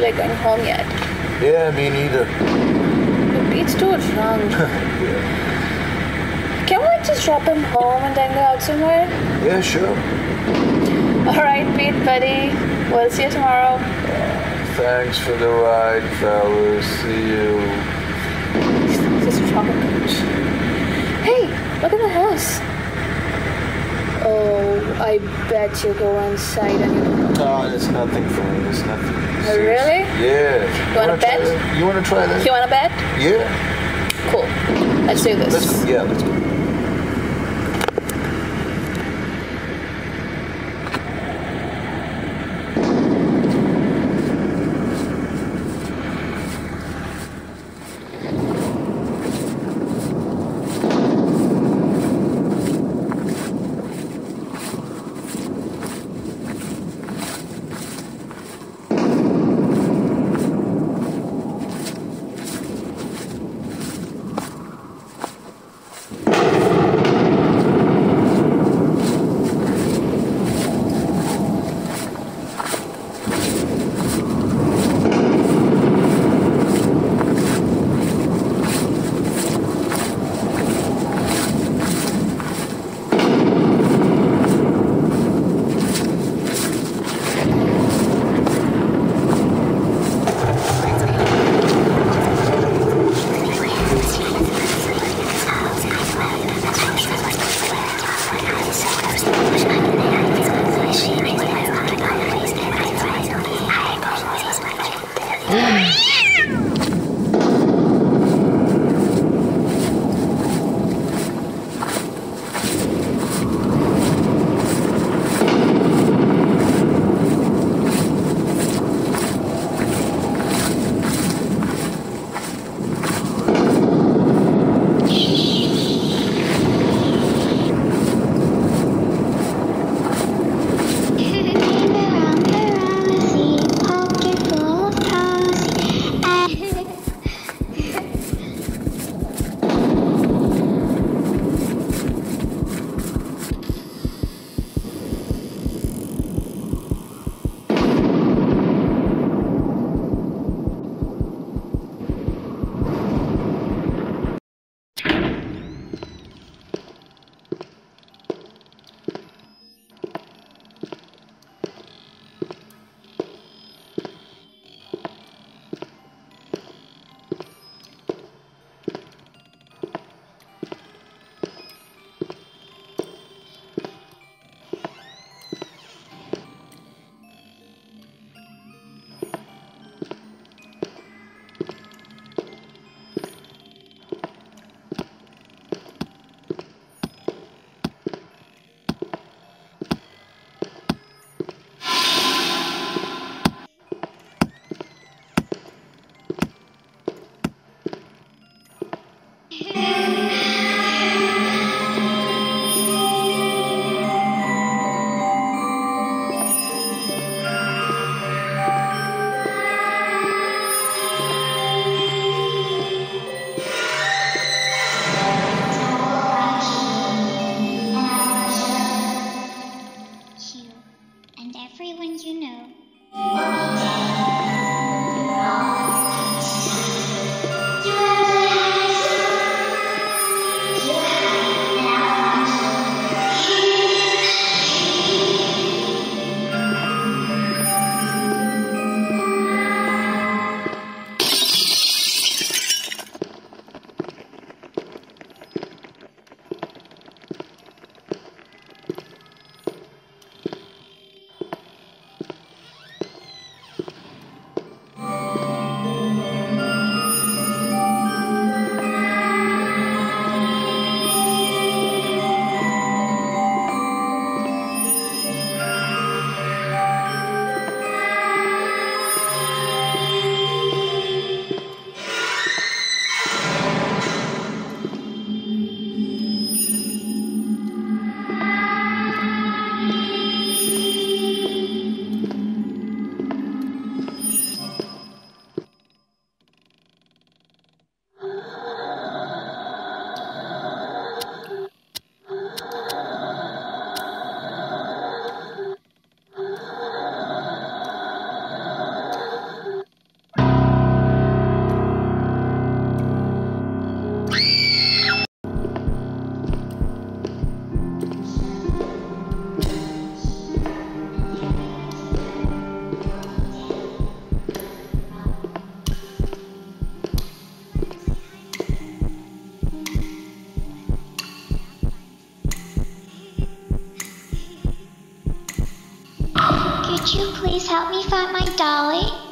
feel like going home yet. Yeah, me neither. But Pete's too drunk. Can we just drop him home and then go out somewhere? Yeah, sure. All right, Pete, buddy. We'll see you tomorrow. Thanks for the ride, fellas. See you. This is drunk. Hey, look at the house. Oh, I bet you go inside and. No, it's nothing for me. It's nothing. Oh, really? Yeah. You wanna try bet? You wanna try that? You want to bet? Yeah. Cool. Let's do this. Let's. Yeah, let's go. Yeah. and everyone you know. Please help me find my dolly?